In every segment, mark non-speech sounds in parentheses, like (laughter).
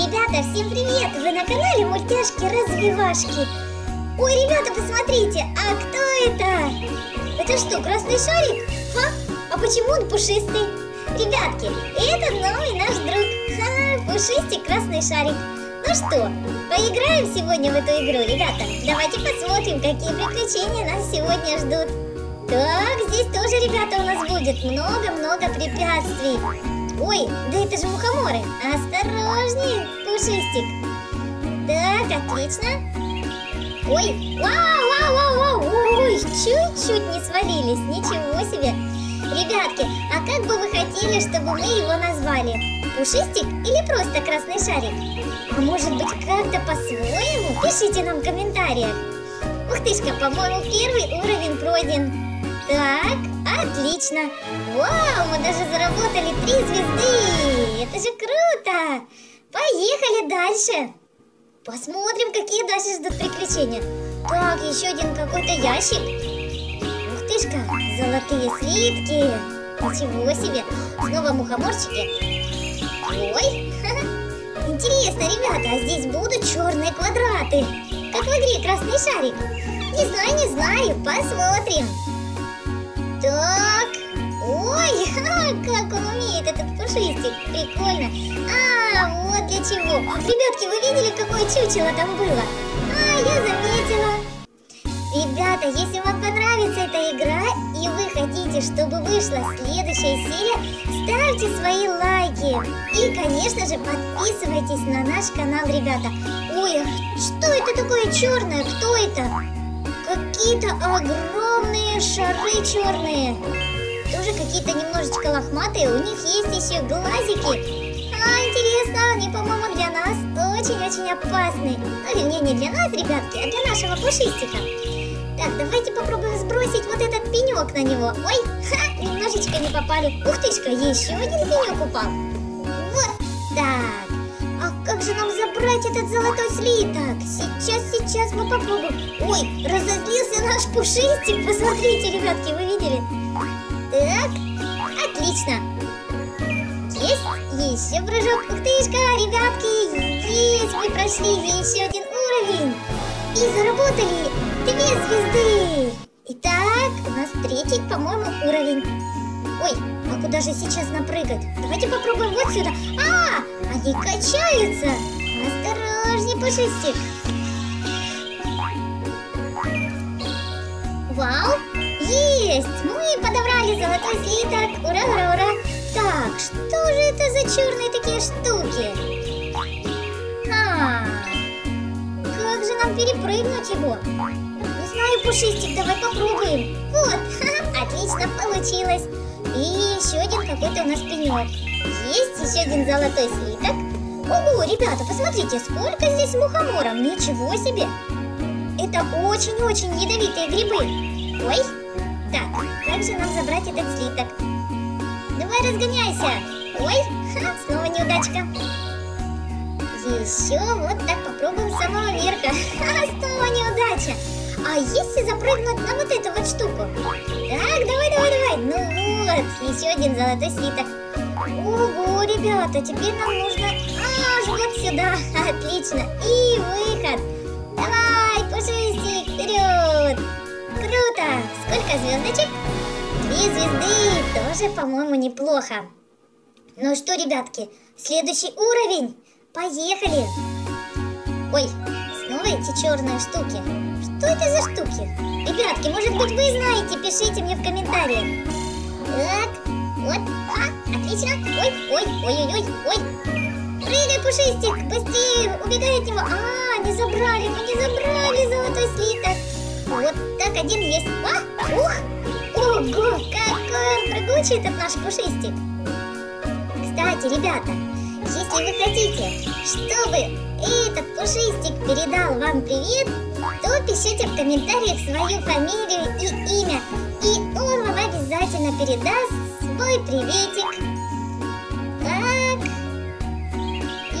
Ребята, всем привет! Вы на канале Мультяшки-развивашки. Ой, ребята, посмотрите, а кто это? Это что, красный шарик? Ха? А почему он пушистый? Ребятки, это новый наш друг. Ха, пушистик красный шарик. Ну что, поиграем сегодня в эту игру, ребята? Давайте посмотрим, какие приключения нас сегодня ждут. Так, здесь тоже, ребята, у нас будет много-много препятствий. Ой, да это же мухоморы. Осторожнее, пушистик. Так, отлично. Ой, вау, вау, вау, вау. Ой, чуть-чуть не свалились. Ничего себе. Ребятки, а как бы вы хотели, чтобы мы его назвали? Пушистик или просто красный шарик? А может быть как-то по-своему? Пишите нам в комментариях. Ух тышка, по-моему, первый уровень пройден. Так, отлично. Вау, мы даже заработали три звезды. Это же круто. Поехали дальше. Посмотрим, какие дальше ждут приключения. Так, еще один какой-то ящик. Ух тышка, золотые слитки. Ничего себе. Снова мухоморчики. Ой, (laughs) интересно, ребята, а здесь будут черные квадраты. Как в игре красный шарик. Не знаю, не знаю, посмотрим. Так, ой, (laughs) как он умеет, этот пушистик, прикольно. А, вот для чего. Ребятки, вы видели, какое чучело там было? А, я заметила. Ребята, если вам понравится эта игра и вы хотите, чтобы вышла следующая серия, ставьте свои лайки. И, конечно же, подписывайтесь на наш канал, ребята. Ой, а что это такое черное? Кто это? Какие-то огромные шары черные. Тоже какие-то немножечко лохматые. У них есть еще глазики. А, интересно, они, по-моему, для нас очень-очень опасны. Ну, вернее, не для нас, ребятки, а для нашего пушистика. Так, давайте попробуем сбросить вот этот пенек на него. Ой, ха, немножечко не попали. Ух тышка, еще один пенек упал. Вот так. А как же нам забрать этот золотой слиток? Сейчас, сейчас мы попробуем. Ой, разозлился наш пушистик. Посмотрите, ребятки, вы видели? Так, отлично. Есть еще прыжок. Ух тышка, ребятки, есть. Мы прошли еще один уровень. И заработали две звезды. Итак, у нас третий, по-моему, уровень. Ой, а куда же сейчас напрыгать? Давайте попробуем вот сюда. А, они качаются. Осторожней, пушистик. Вау, есть! Мы подобрали золотой слиток. Ура, ура, ура. Так, что же это за черные такие штуки? А, как же нам перепрыгнуть его? Не знаю, Пушистик, давай попробуем. Вот, (laughs) отлично получилось. И еще один какой-то у нас пенек. Есть еще один золотой слиток. Ого, ребята, посмотрите, сколько здесь мухоморов. Ничего себе. Это очень-очень ядовитые грибы. Ой, так, как же нам забрать этот слиток? Давай разгоняйся. Ой, ха, снова неудачка. Еще вот так попробуем с самого верха. (laughs) Ха, снова неудача. А если запрыгнуть на вот эту вот штуку? Так, давай, давай, давай. Ну вот, еще один золотой слиток. Ого, ребята, теперь нам нужно сюда. (laughs) Отлично. И выход. Давай, пушистик, вперед. Круто. Сколько звездочек? Две звезды. Тоже, по-моему, неплохо. Ну что, ребятки, следующий уровень. Поехали. Ой, снова эти черные штуки. Что это за штуки? Ребятки, может быть вы знаете, пишите мне в комментариях. Так, вот, а, отлично. Ой, ой, ой, ой, ой, ой. Прыгай, пушистик, быстрее, убегай от него. А, не забрали, мы не забрали золотой слиток. Вот так один есть. А, ух, ого, какой он прыгучий этот наш пушистик. Кстати, ребята, если вы хотите, чтобы этот пушистик передал вам привет, то пишите в комментариях свою фамилию и имя, и он вам обязательно передаст свой приветик.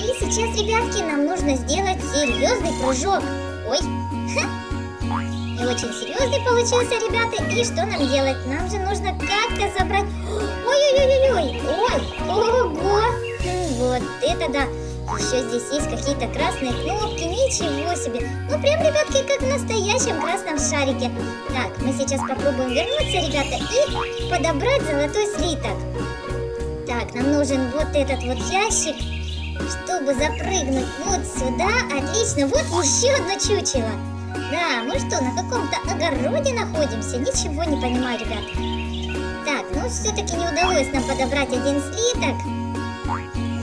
И сейчас, ребятки, нам нужно сделать серьезный прыжок. Ой, ха. Очень серьезный получился, ребята. И что нам делать? Нам же нужно как-то забрать... Ой-ой-ой-ой! Ой! Ого! Вот это да! Еще здесь есть какие-то красные кнопки, ничего себе. Ну прям, ребятки, как в настоящем красном шарике. Так, мы сейчас попробуем вернуться, ребята, и подобрать золотой слиток. Так, нам нужен вот этот вот ящик, чтобы запрыгнуть вот сюда. Отлично, вот еще одно чучело. Да, мы что, на каком-то огороде находимся? Ничего не понимаю, ребят. Так, ну все-таки не удалось нам подобрать один слиток.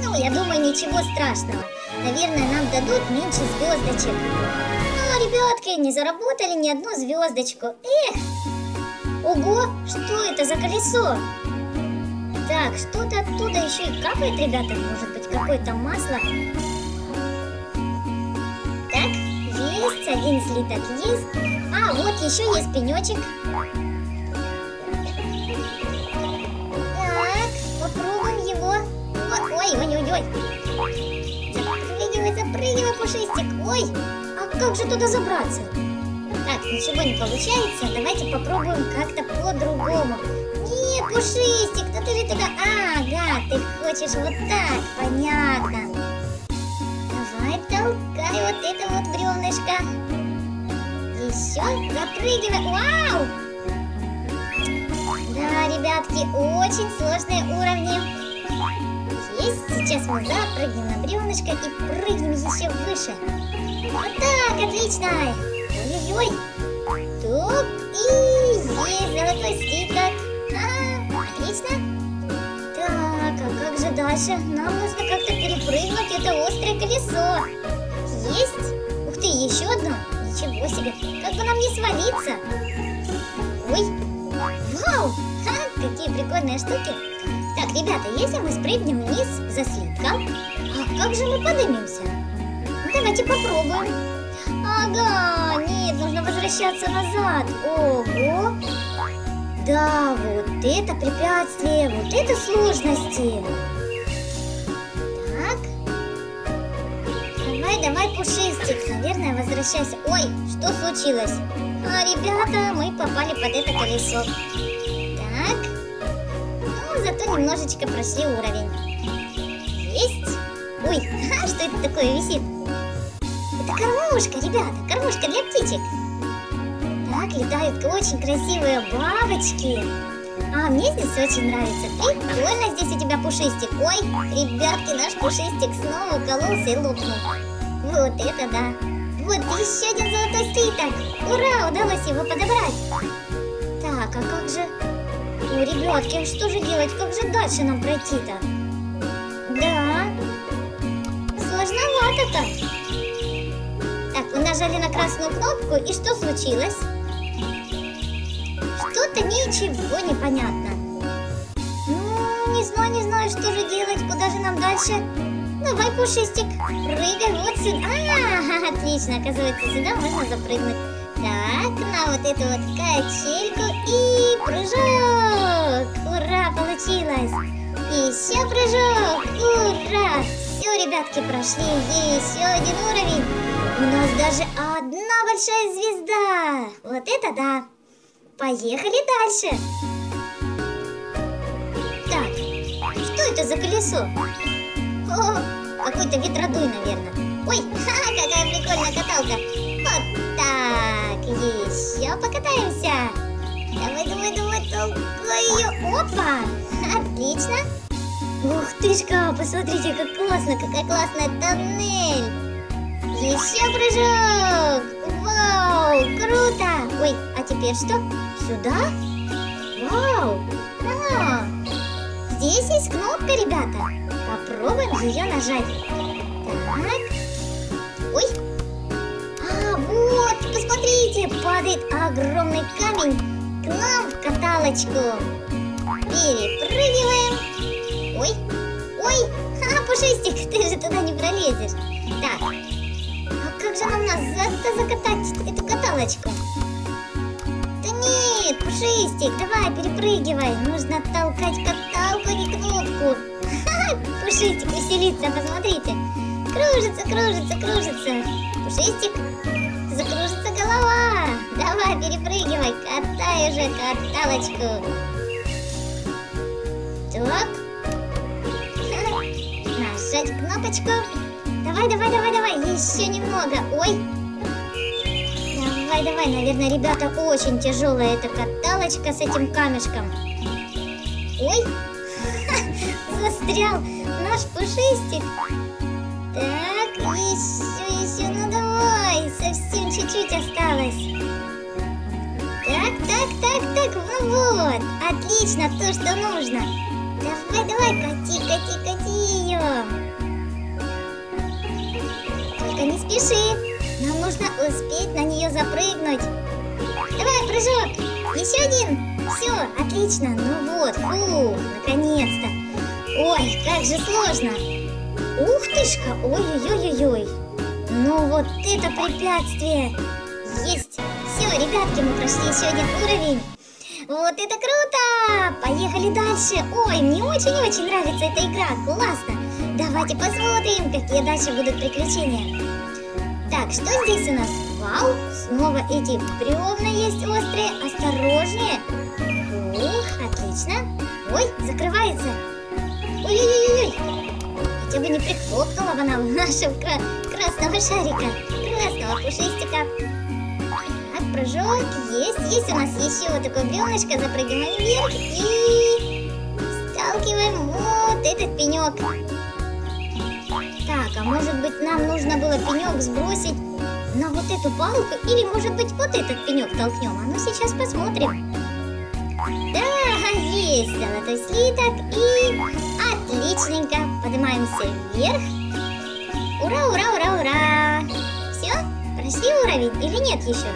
Ну, я думаю, ничего страшного. Наверное, нам дадут меньше звездочек. Ну, ребятки, не заработали ни одну звездочку. Эх! Ого, что это за колесо? Так, что-то оттуда еще и капает, ребята. Может быть, какое-то масло. Так, есть, один слиток есть. А, вот еще есть пенечек. Так, попробуем его. Ой, ой, ой, ой. Запрыгивай, запрыгивай, пушистик. Ой, а как же туда забраться? Так, ничего не получается. Давайте попробуем как-то по-другому. Пушистик, да ты же туда... Ага, ты хочешь вот так, понятно. Давай толкай вот это вот бревнышко. Еще запрыгивай. Вау! Да, ребятки, очень сложные уровни. Есть. Сейчас мы запрыгнем на бревнышко и прыгнем еще выше. Вот так, отлично. Ой-ой-ой. Тук, и есть золотой слиток. Отлично. Так, а как же дальше? Нам нужно как-то перепрыгнуть это острое колесо. Есть? Ух ты, еще одно. Ничего себе. Как бы нам не свалиться. Ой. Вау! Ха, какие прикольные штуки. Так, ребята, если мы спрыгнем вниз за слитком, а как же мы поднимемся? Ну, давайте попробуем. Ага, нет, нужно возвращаться назад. Ого! Да, вот это препятствие, вот это сложности. Так. Давай, давай, пушистик. Наверное, возвращайся. Ой, что случилось? А, ребята, мы попали под это колесо. Так. Ну, зато немножечко прошли уровень. Есть. Ой, (laughs) а что это такое висит? Это кормушка, ребята, кормушка для птичек. Летают очень красивые бабочки. А, мне здесь очень нравится. Прикольно здесь у тебя пушистик. Ой, ребятки, наш пушистик снова укололся и лопнул. Вот это да. Вот еще один золотой слиток. Ура, удалось его подобрать. Так, а как же... О, ребятки, что же делать? Как же дальше нам пройти-то? Да. Сложновато-то. Так, вы нажали на красную кнопку, и что случилось? Что-то ничего не понятно. Ну, не знаю, не знаю, что же делать, куда же нам дальше? Давай, пушистик, прыгай вот сюда. А, (laughs) отлично, оказывается, сюда можно запрыгнуть. Так, на вот эту вот качельку и прыжок. Ура, получилось. Еще прыжок. Ура. Все, ребятки, прошли еще один уровень. У нас даже одна большая звезда. Вот это да. Поехали дальше. Так, что это за колесо? О, какой-то ветродуй, наверное. Ой, (laughs) ха, какая прикольная каталка. Вот так, еще покатаемся. Давай, давай, давай, толкай ее. Опа, отлично. Ух тышка, посмотрите, как классно, какая классная тоннель. Еще прыжок. Вау, круто. Ой, а теперь что? Сюда? Вау. А, здесь есть кнопка, ребята. Попробуем ее нажать. Так. Ой. А, вот, посмотрите, падает огромный камень к нам в каталочку. Перепрыгиваем. Ой, ой, а, Пушистик, (laughs) ты же туда не пролезешь. Так, а как же нам назад-то закатать эту каталочку? Нет, Пушистик, давай, перепрыгивай. Нужно толкать каталку, а не кнопку. Пушистик веселится, посмотрите. Кружится, кружится, кружится. Пушистик, закружится голова. Давай, перепрыгивай, катай уже каталочку. Так. Нажать кнопочку. Давай, давай, давай, давай, еще немного. Ой. Давай, давай, наверное, ребята, очень тяжелая эта каталочка с этим камешком. Ой, (laughs) застрял наш пушистик. Так, еще, еще, ну давай, совсем чуть-чуть осталось. Так, так, так, так, ну вот, отлично, то, что нужно. Давай, давай, кати, кати, кати ее. Только не спеши, нам нужно успеть на нее запрыгнуть. Давай, прыжок, еще один. Все, отлично, ну вот, фу, наконец-то. Ой, как же сложно. Ух тышка, ой-ой-ой-ой. Ну вот это препятствие. Есть. Все, ребятки, мы прошли еще один уровень. Вот это круто! Поехали дальше. Ой, мне очень-очень нравится эта игра. Классно. Давайте посмотрим, какие дальше будут приключения. Так, что здесь у нас? Вау, снова эти бревна есть острые. Осторожнее. Ух, отлично. Ой, закрывается. Ой-ой-ой. Хотя бы не прихлопнула бы нам нашего кра красного шарика. Красного пушистика. Так, прыжок. Есть, есть у нас еще вот такое бревнышко. Запрыгиваем вверх и сталкиваем вот этот пенек. Так, а может быть нам нужно было пенек сбросить на вот эту палку? Или может быть вот этот пенек толкнем? А ну сейчас посмотрим. Да, есть золотой слиток и отличненько. Поднимаемся вверх. Ура, ура, ура, ура. Все? Прошли уровень или нет еще?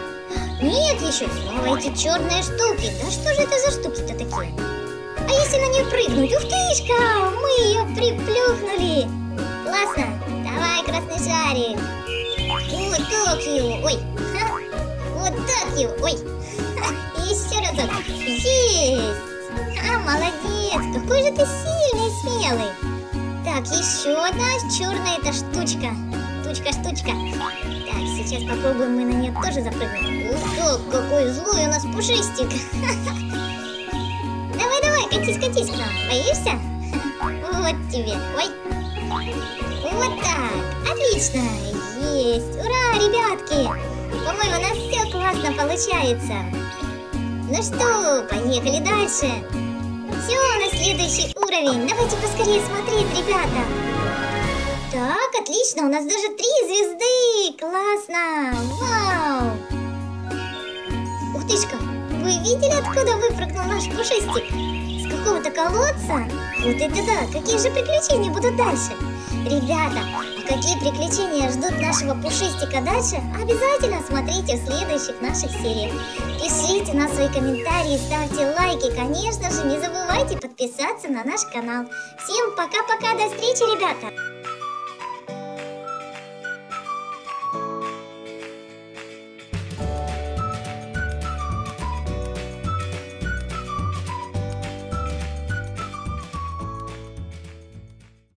Нет еще. Снова эти черные штуки. Да что же это за штуки-то такие? А если на нее прыгнуть? Ух тышка! Мы ее приплюхнули. Классно. Красный шарик. Вот так его. Ой. Ха. Вот так его. Ой. Ха. Еще разок. Есть. А, молодец. Какой же ты сильный и смелый. Так, еще одна черная эта штучка. Штучка-штучка. Так, сейчас попробуем мы на нее тоже запрыгнуть. Ух какой злой у нас пушистик. Давай, давай, катись, катись к нам. Боишься? Вот тебе. Ой. Вот так. Отлично. Есть. Ура, ребятки. По-моему, у нас все классно получается. Ну что, поехали дальше. Все, на следующий уровень. Давайте поскорее смотреть, ребята. Так, отлично, у нас даже три звезды. Классно. Вау. Ух тышка, вы видели, откуда выпрыгнул наш пушистик? С какого-то колодца? Вот это да, какие же приключения будут дальше? Ребята, какие приключения ждут нашего пушистика дальше? Обязательно смотрите в следующих наших сериях. Пишите на свои комментарии, ставьте лайки. Конечно же, не забывайте подписаться на наш канал. Всем пока-пока, до встречи, ребята!